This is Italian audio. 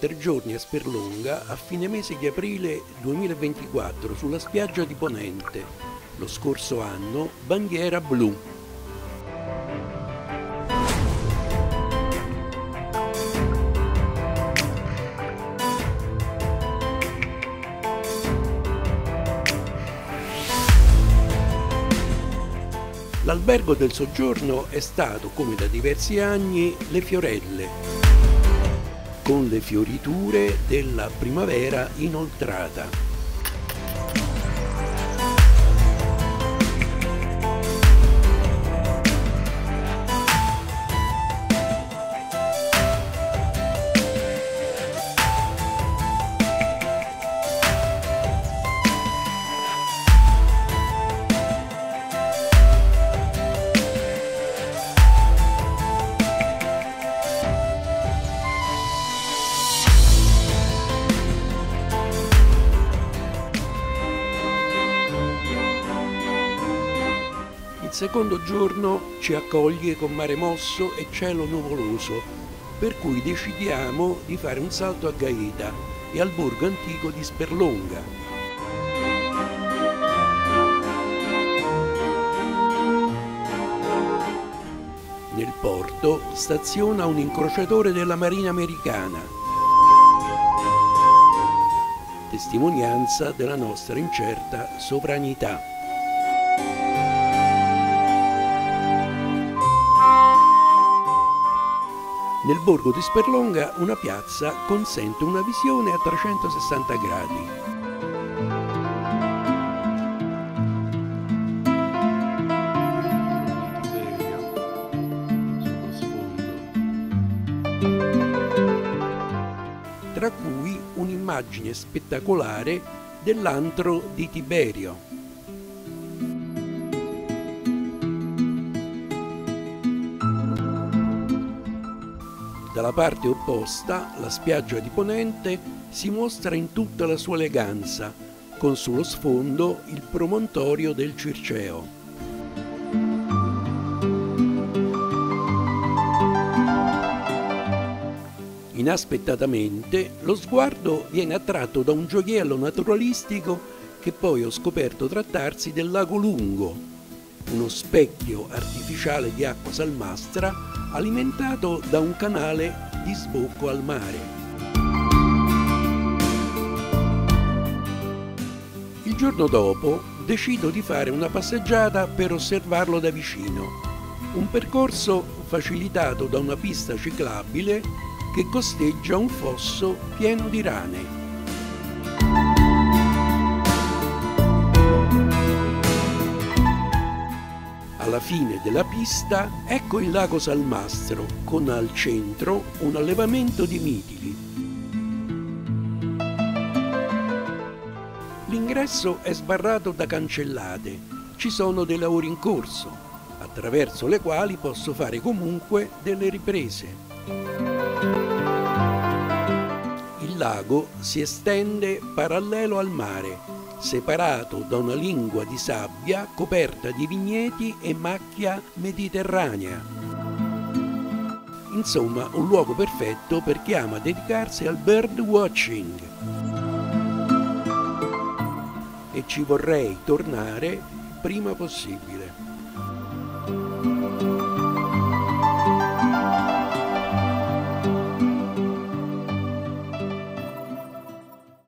tre giorni a Sperlonga a fine mese di aprile 2024 sulla spiaggia di Ponente. Lo scorso anno bandiera blu. L'albergo del soggiorno è stato, come da diversi anni, Le Fiorelle, con le fioriture della primavera inoltrata. Secondo giorno ci accoglie con mare mosso e cielo nuvoloso, per cui decidiamo di fare un salto a Gaeta e al borgo antico di Sperlonga. Nel porto staziona un incrociatore della Marina Americana, testimonianza della nostra incerta sovranità. Nel borgo di Sperlonga una piazza consente una visione a 360 gradi. Tra cui un'immagine spettacolare dell'antro di Tiberio. Dalla parte opposta, la spiaggia di Ponente si mostra in tutta la sua eleganza, con sullo sfondo il promontorio del Circeo. Inaspettatamente lo sguardo viene attratto da un gioiello naturalistico che poi ho scoperto trattarsi del lago Lungo, uno specchio artificiale di acqua salmastra alimentato da un canale di sbocco al mare. Il giorno dopo decido di fare una passeggiata per osservarlo da vicino, un percorso facilitato da una pista ciclabile che costeggia un fosso pieno di rane. Alla fine della pista ecco il lago Salmastro con al centro un allevamento di mitili. L'ingresso è sbarrato da cancellate, ci sono dei lavori in corso, attraverso le quali posso fare comunque delle riprese. Il lago si estende parallelo al mare separato da una lingua di sabbia coperta di vigneti e macchia mediterranea. Insomma, un luogo perfetto per chi ama dedicarsi al bird watching. E ci vorrei tornare prima possibile.